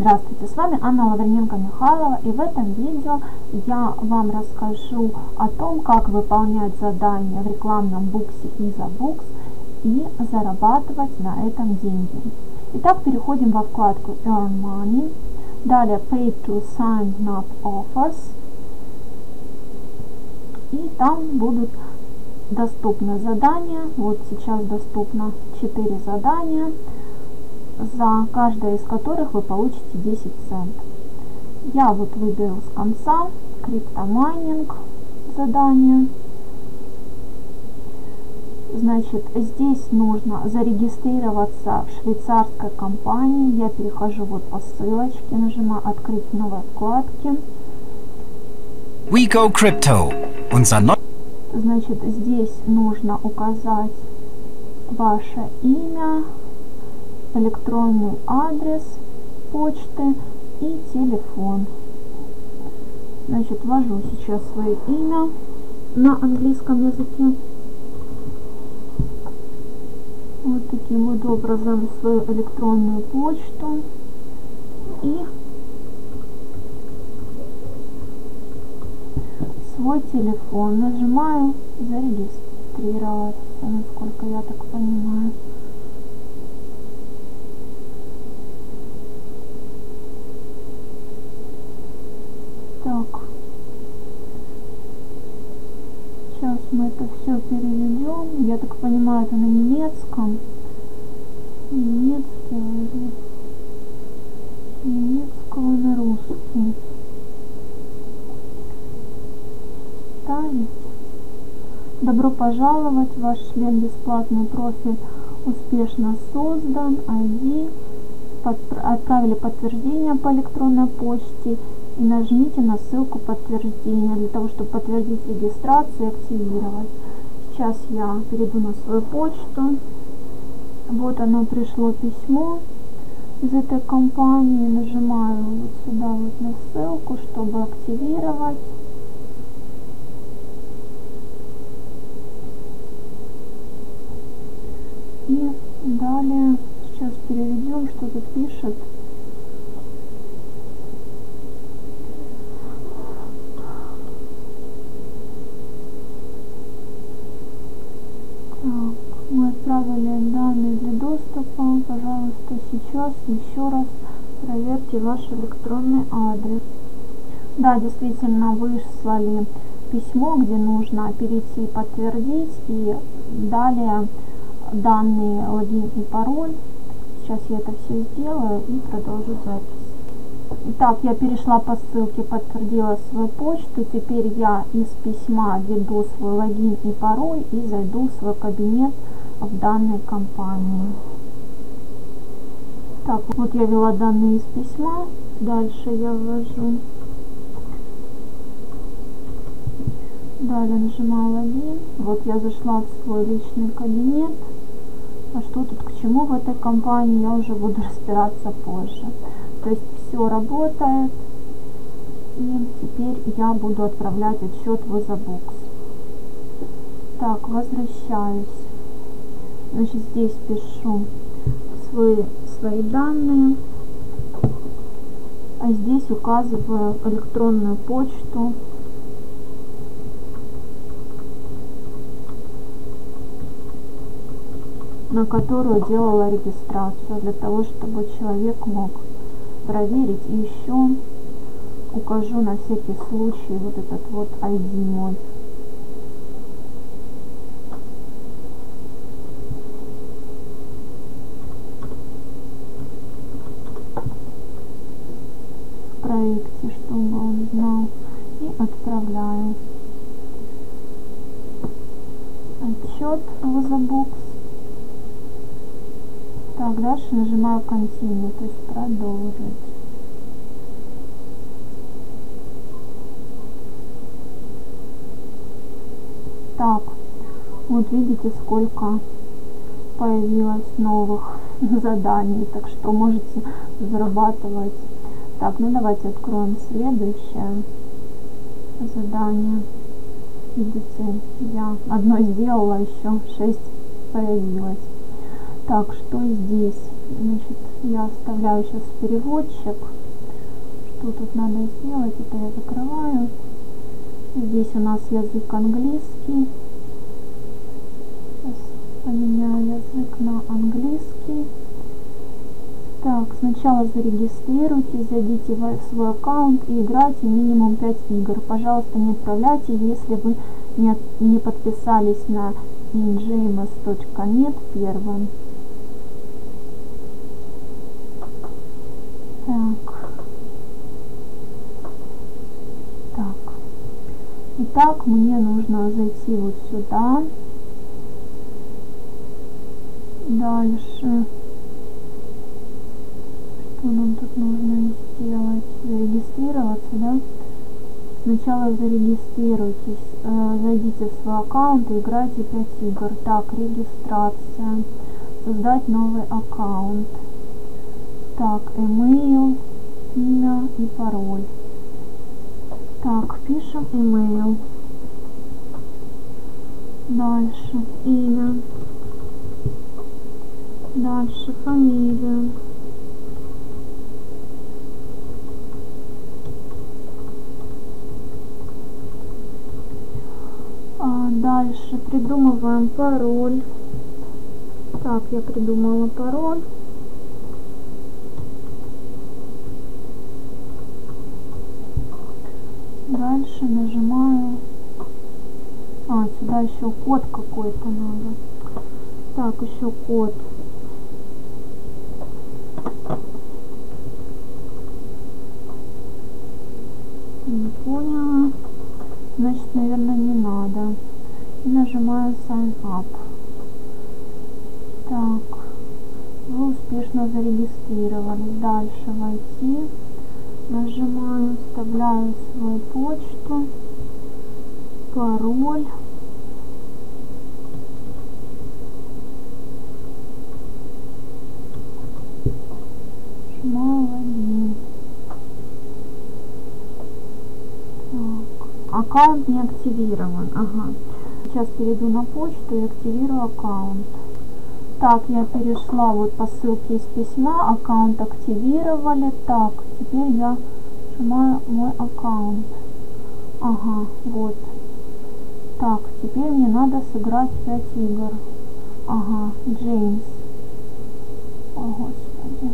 Здравствуйте, с вами Анна Лаврененко-Михайлова и в этом видео я вам расскажу о том, как выполнять задания в рекламном буксе Изобукс и зарабатывать на этом деньги. Итак, переходим во вкладку Earn Money, далее Pay to Sign Up Offers. И там будут доступны задания, вот сейчас доступно 4 задания за каждое из которых вы получите 10 центов. Я вот выберу с конца криптомайнинг задание. Значит, здесь нужно зарегистрироваться в швейцарской компании. Я перехожу вот по ссылочке, нажимаю «Открыть в новой вкладке». WeGo Crypto. Unser Значит, здесь нужно указать ваше имя, электронный адрес почты и телефон. Значит, ввожу сейчас свое имя на английском языке. Вот таким вот образом свою электронную почту и свой телефон. Нажимаю зарегистрироваться, насколько я так понимаю. Так. Сейчас мы это все переведем. Я так понимаю, это на немецком. Немецкий язык. Немецкого на русский. Ставить. Добро пожаловать, ваш член бесплатный профиль успешно создан, ID, отправили подтверждение по электронной почте и нажмите на ссылку подтверждения для того, чтобы подтвердить регистрацию и активировать. Сейчас я перейду на свою почту. Вот оно пришло письмо из этой компании. Нажимаю вот сюда вот на ссылку, чтобы активировать. И далее сейчас переведем, что тут пишет. отправили данные для доступа. Пожалуйста, сейчас еще раз проверьте ваш электронный адрес. Да, действительно, выслали письмо, где нужно перейти подтвердить и далее данные логин и пароль. Сейчас я это все сделаю и продолжу запись. Итак, я перешла по ссылке, подтвердила свою почту. Теперь я из письма введу свой логин и пароль и зайду в свой кабинет в данной компании. Так, вот я ввела данные из письма. Дальше я ввожу. Далее нажимаю логин. Вот я зашла в свой личный кабинет. А что тут к чему в этой компании, я уже буду разбираться позже. То есть все работает. И теперь я буду отправлять отчет в Изобукс. Так, возвращаюсь. Значит, здесь пишу свои, свои данные, а здесь указываю электронную почту. На которую делала регистрацию, для того, чтобы человек мог проверить. И еще укажу на всякий случай вот этот вот ID мой. проекте, чтобы он знал. И отправляю отчет в Изобокс. Так, дальше нажимаю Continue, то есть продолжить. Так, вот видите, сколько появилось новых заданий, так что можете зарабатывать так, ну давайте откроем следующее задание. Видите, я одно сделала, еще шесть появилось. Так, что здесь? Значит, я оставляю сейчас переводчик. Что тут надо сделать? Это я закрываю. Здесь у нас язык английский. Сейчас поменяю язык на английский. Так, сначала зарегистрируйтесь, зайдите в свой аккаунт и играйте минимум 5 игр. Пожалуйста, не отправляйте, если вы не, не подписались на injames.net первым. Так. Так. Итак, мне нужно зайти вот сюда. Дальше. Что нам тут нужно сделать? Зарегистрироваться, да? Сначала зарегистрируйтесь, э, зайдите в свой аккаунт и играйте 5 игр. Так, регистрация. Создать новый аккаунт. Так, email, имя и пароль. Так, пишем email. Дальше имя. Дальше фамилия. А, дальше придумываем пароль. Так, я придумала пароль. Дальше нажимаю. А, сюда еще код какой-то надо. Так, еще код. Не поняла. Значит, наверное, не надо. И нажимаю Sign Up. Так. Вы успешно зарегистрировались. Дальше войти. Нажимаю, вставляю свою почту, пароль. Нажимаю логин. Так. Аккаунт не активирован. Ага. Сейчас перейду на почту и активирую аккаунт. Так, я перешла вот по ссылке из письма, аккаунт активировали. Так, теперь я нажимаю мой аккаунт. Ага, вот. Так, теперь мне надо сыграть 5 игр. Ага, Джеймс. О, Господи.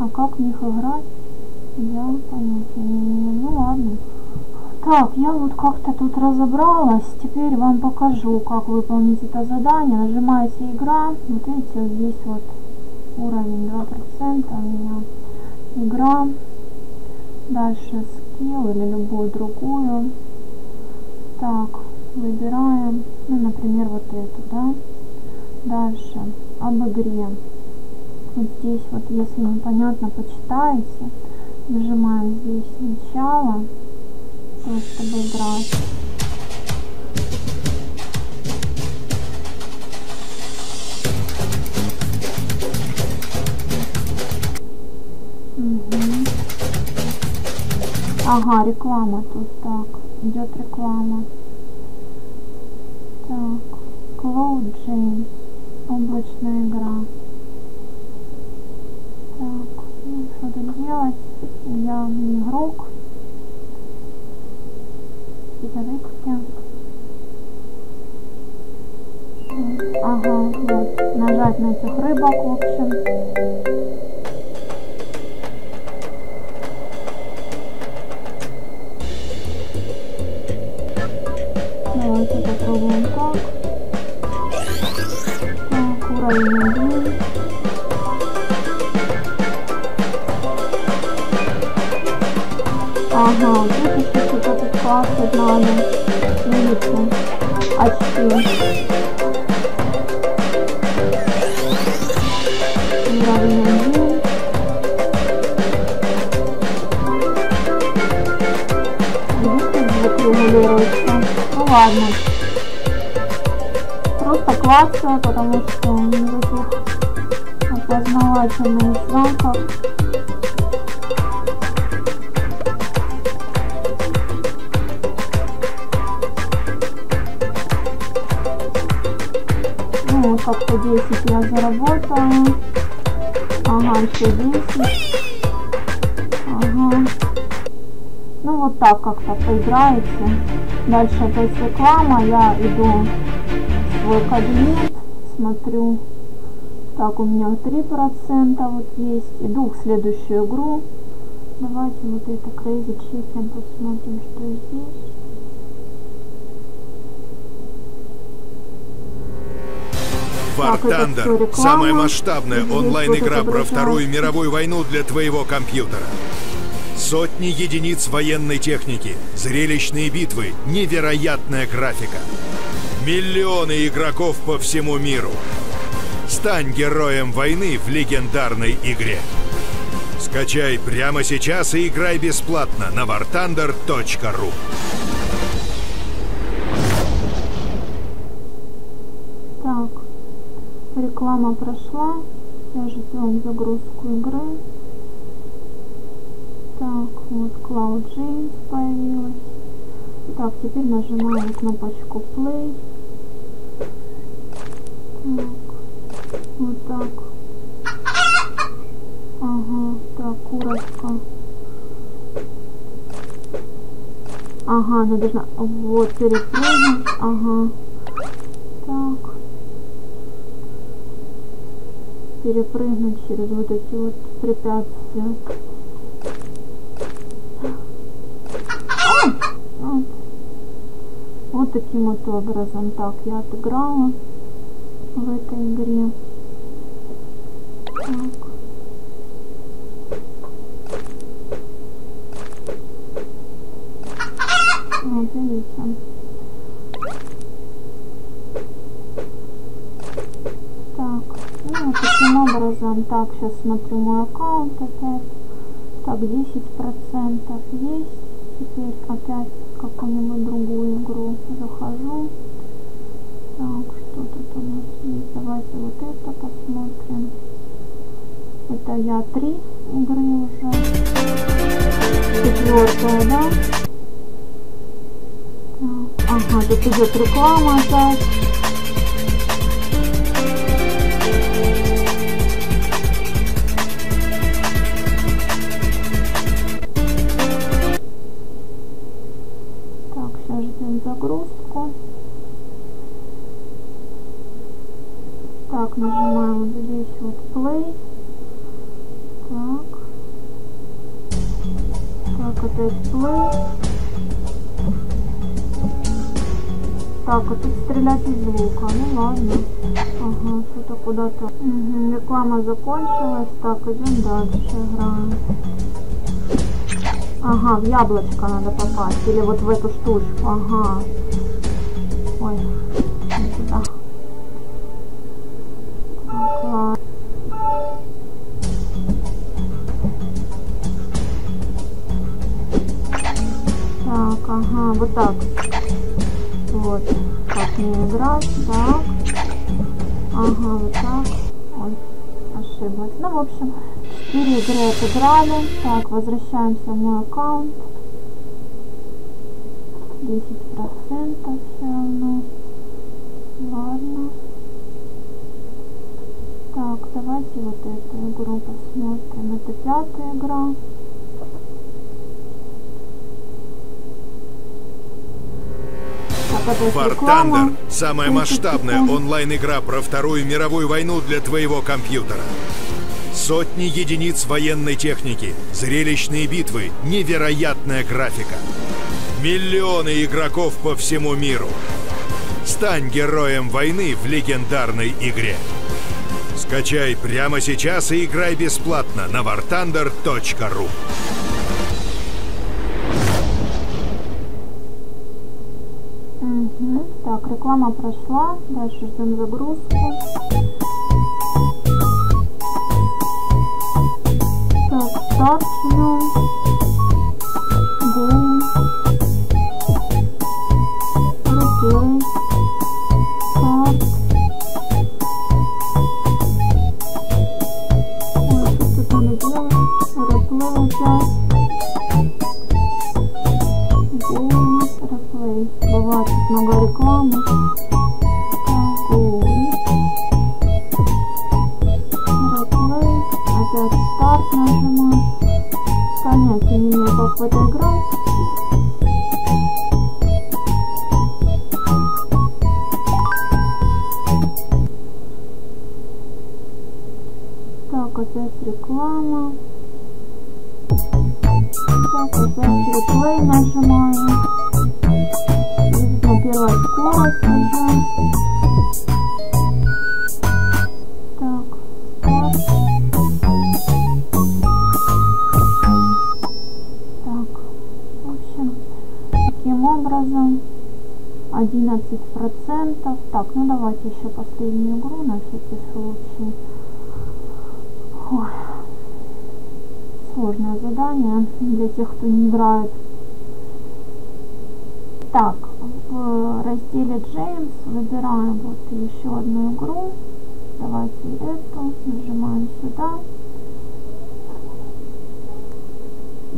А как в них играть? Я понятия. Ну ладно. Так, я вот как-то тут разобралась. Теперь вам покажу, как выполнить это задание. Нажимаете игра. Вот видите, вот здесь вот уровень 2% у меня. Игра. Дальше скилл или любую другую. Так, выбираем. Ну, например, вот эту, да. Дальше об игре. Вот здесь вот, если непонятно, почитаете. Нажимаем здесь начало то, чтобы играть. Угу. Ага, реклама тут, так, идет реклама. Так, Cloud James, облачная игра. Так, ну, что тут делать? Я не игрок списочке. Ага, вот. Нажать на этих рыбок, в общем. Давайте попробуем так. Так, уровень ладно. Просто классная, потому что никаких опознавательных знаков как-то 10 я заработала. Ага, еще 10. Ну вот так как-то поиграете. Дальше опять реклама. Я иду в свой кабинет, смотрю. Так, у меня 3% вот есть. Иду в следующую игру. Давайте вот это Crazy Chicken посмотрим, что здесь. War Thunder самая масштабная онлайн-игра про. Вторую мировую войну для твоего компьютера. Сотни единиц военной техники, зрелищные битвы, невероятная графика. Миллионы игроков по всему миру. Стань героем войны в легендарной игре. Скачай прямо сейчас и играй бесплатно на warthunder.ru. Так, реклама прошла. Сейчас ждем загрузку игры. Вот Cloud James появилась. Так, теперь нажимаем кнопочку Play. Так, вот так. Ага, так, курочка. Ага, она должна вот перепрыгнуть. Ага. Так. Перепрыгнуть через вот эти вот препятствия. А! Вот. Таким вот образом. Так, я отыграла в этой игре. Так. Вот, видите. Так, ну таким образом, так, сейчас смотрю мой аккаунт опять. Так, 10% есть. Теперь опять какую-нибудь другую игру захожу. Так, что тут у нас есть? Давайте вот это посмотрим. Это я три игры уже. Четвертая, да? Так, ага, тут идет реклама опять. Лука. Ну ладно. Ага, что-то куда-то. Мгм, реклама закончилась. Так, идем дальше, играем. Ага, в яблочко надо попасть. Или вот в эту штучку. Ага. Ой, Мне играть. Так. Ага, вот так. Ой, ошиблась. Ну, в общем, 4 игры отыграли. Так, возвращаемся в мой аккаунт. 10% все равно. Ладно. Так, давайте вот эту игру посмотрим. Это пятая игра. War реклама. Thunder – самая 30 масштабная онлайн-игра про Вторую мировую войну для твоего компьютера. Сотни единиц военной техники, зрелищные битвы, невероятная графика. Миллионы игроков по всему миру. Стань героем войны в легендарной игре. Скачай прямо сейчас и играй бесплатно на warthunder.ru. Мгм. Так, реклама прошла. Дальше ждем загрузку. Так, старт жмем. Таким образом 11 процентов. Так, ну давайте еще последнюю игру на всякий случай. Ой. Сложное задание для тех, кто не играет. Так, в разделе James выбираем вот еще одну игру. Давайте эту, нажимаем сюда.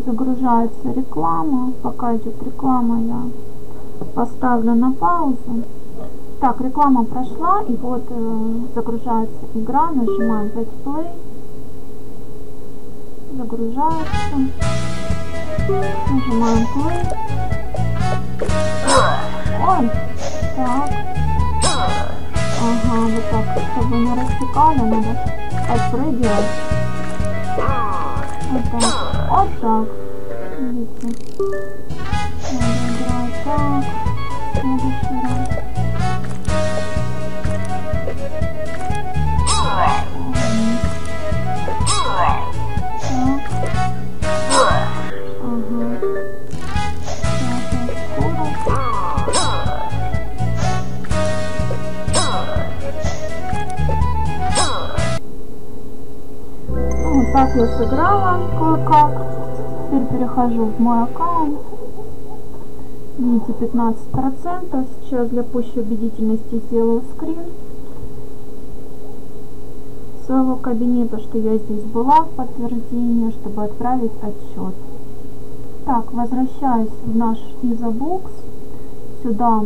Загружается реклама. Пока идет реклама, я поставлю на паузу. Так, реклама прошла, и вот э, загружается игра, нажимаем Let's Play, загружается, нажимаем Play. Ой, так, ага, вот так, чтобы не растекали, надо подпрыгивать. Вот так, вот так, видите. Вот я сыграла кое-как. Теперь перехожу в мой аккаунт. Видите, 15%. Сейчас для пущей убедительности сделаю скрин своего кабинета, что я здесь была в подтверждение, чтобы отправить отчет. Так, возвращаюсь в наш изобокс. Сюда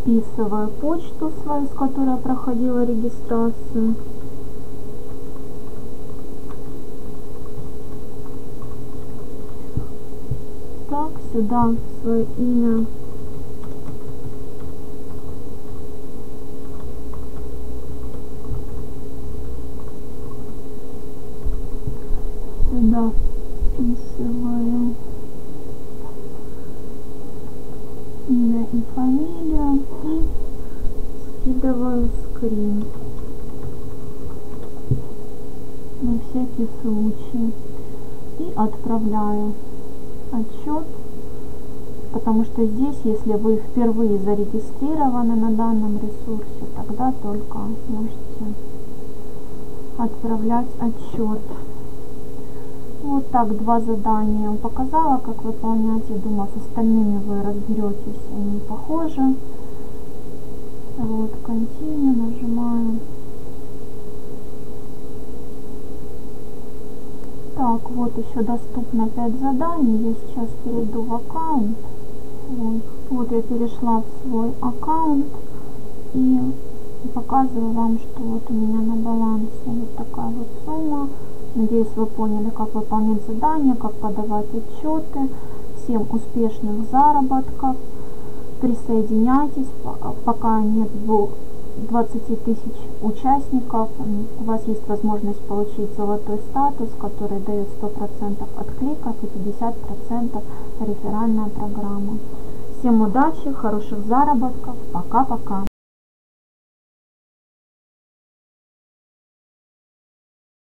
вписываю почту свою, с которой я проходила регистрацию. Так, сюда свое имя. Сюда вписываю имя и фамилию и скидываю скрин. На всякий случай. И отправляю отчет потому что здесь если вы впервые зарегистрированы на данном ресурсе тогда только можете отправлять отчет вот так два задания показала, как выполнять. Я думаю, с остальными вы разберетесь, они похожи. Вот, continue, нажимаю. Так, вот еще доступно 5 заданий. Я сейчас перейду в аккаунт. Вот, вот я перешла в свой аккаунт и показываю вам, что вот у меня на балансе вот такая вот сумма. Надеюсь, вы поняли, как выполнять задания, как подавать отчеты. Всем успешных заработков. Присоединяйтесь, пока нет 20 тысяч участников. У вас есть возможность получить золотой статус, который дает 100% от кликов и 50% реферальная программа. Всем удачи, хороших заработков. Пока-пока.